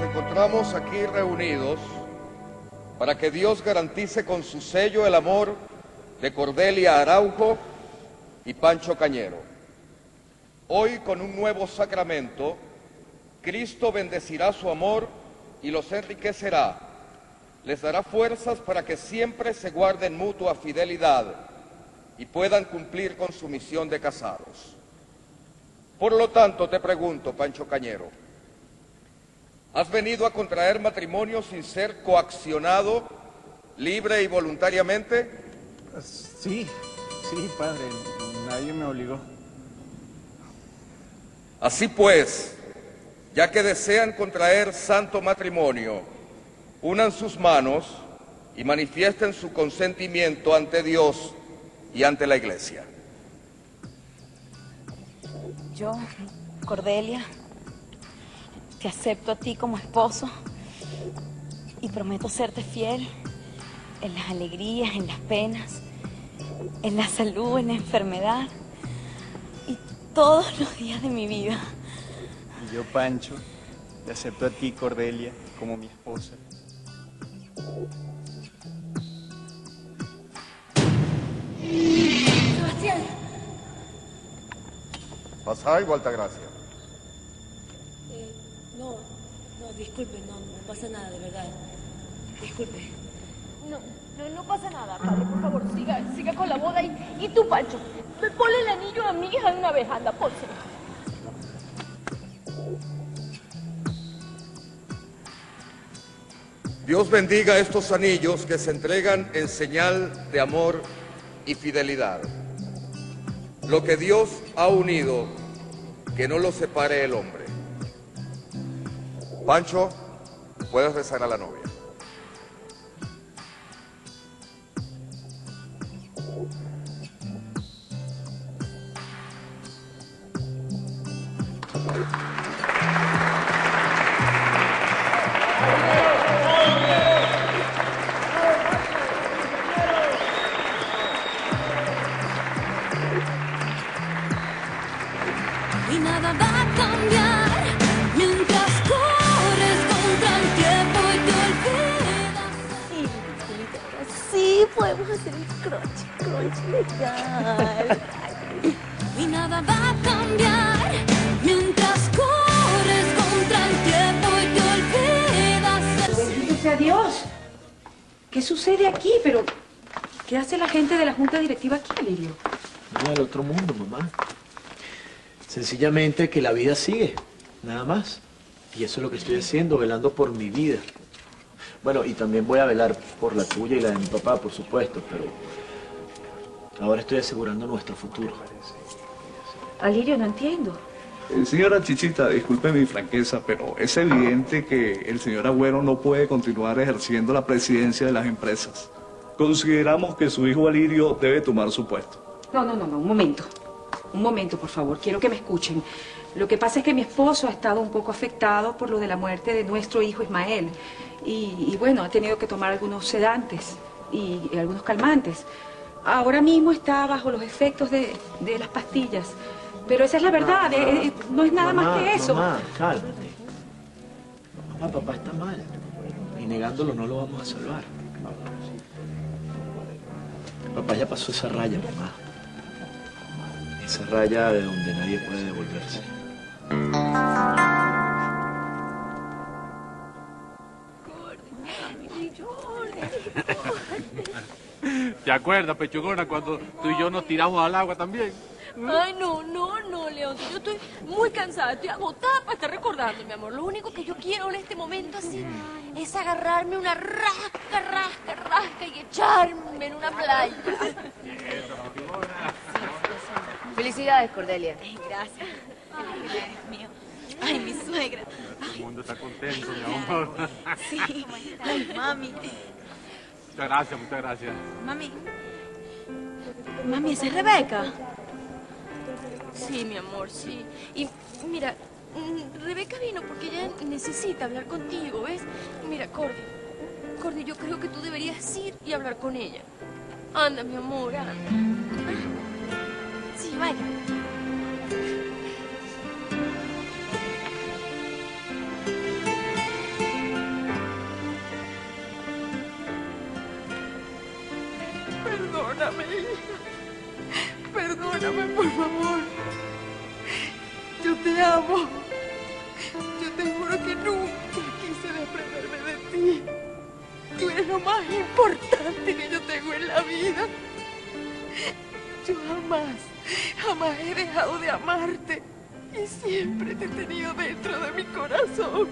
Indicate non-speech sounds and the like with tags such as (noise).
Nos encontramos aquí reunidos para que Dios garantice con su sello el amor de Cordelia Araujo y Pancho Cañero. Hoy con un nuevo sacramento, Cristo bendecirá su amor y los enriquecerá. Les dará fuerzas para que siempre se guarden mutua fidelidad y puedan cumplir con su misión de casados. Por lo tanto, te pregunto, Pancho Cañero, ¿has venido a contraer matrimonio sin ser coaccionado, libre y voluntariamente? Sí, sí, padre, nadie me obligó. Así pues, ya que desean contraer santo matrimonio, unan sus manos y manifiesten su consentimiento ante Dios y ante la iglesia. Yo, Cordelia, te acepto a ti como esposo y prometo serte fiel en las alegrías, en las penas, en la salud, en la enfermedad y todos los días de mi vida. Y yo, Pancho, te acepto a ti, Cordelia, como mi esposa. Sebastián. Pasá y vuelta no, disculpe, no, no pasa nada, de verdad. Disculpe. No, no, no pasa nada, padre. Por favor, siga, siga con la boda. Y, y tú, Pancho, me ponle el anillo a mi hija de una vez. Anda, pónselo. Dios bendiga estos anillos que se entregan en señal de amor y fidelidad. Lo que Dios ha unido, que no lo separe el hombre. Pancho, puedes rezar a la novia. Podemos hacer el crunch, crunch legal. Y nada va a cambiar mientras corres contra el tiempo y te olvidas. Bendito sea Dios. ¿Qué sucede aquí? Pero, ¿qué hace la gente de la junta directiva aquí, Lirio? No del otro mundo, mamá. Sencillamente que la vida sigue, nada más. Y eso es lo que estoy haciendo, velando por mi vida. Bueno, y también voy a velar por la tuya y la de mi papá, por supuesto, pero ahora estoy asegurando nuestro futuro. Alirio, no entiendo. Eh, Señora Chichita, disculpe mi franqueza, pero es evidente que el señor Agüero no puede continuar ejerciendo la presidencia de las empresas. Consideramos que su hijo Alirio debe tomar su puesto. No, no, no, no, un momento. Un momento, por favor. Quiero que me escuchen. Lo que pasa es que mi esposo ha estado un poco afectado por lo de la muerte de nuestro hijo Ismael. Y, y bueno, ha tenido que tomar algunos sedantes y, y algunos calmantes. Ahora mismo está bajo los efectos de, de las pastillas. Pero esa es la verdad, eh, eh, no es nada Mamá, más que eso. Mamá, cálmate. Mamá, papá está mal. Y negándolo no lo vamos a salvar. Papá ya pasó esa raya, mamá. Esa raya de donde nadie puede devolverse. (laughs) ¿Te acuerdas, pechugona, cuando tú y yo nos tiramos al agua también? Ay, no, no, no, León. Yo estoy muy cansada, estoy agotada para estar recordando, mi amor. Lo único que yo quiero en este momento así es agarrarme una rasca, rasca, rasca y echarme en una playa. (laughs) Felicidades, Cordelia. Ay, gracias. Ay, Dios mío. Ay, mi suegra. El mundo está contento, mi amor. Sí. Ay, mami. Muchas gracias, muchas gracias. Mami. Mami, ¿esa es Rebeca? Sí, mi amor, sí. Y mira, mm, Rebeca vino porque ella necesita hablar contigo, ¿ves? Mira, Cordy, Cordy, yo creo que tú deberías ir y hablar con ella. Anda, mi amor, anda. Vaya. Perdóname, Perdóname, por favor. Yo te amo. Yo te juro que nunca quise desprenderme de ti. Tú eres lo más importante que yo tengo en la vida. Yo jamás, jamás he dejado de amarte. Y siempre te he tenido dentro de mi corazón.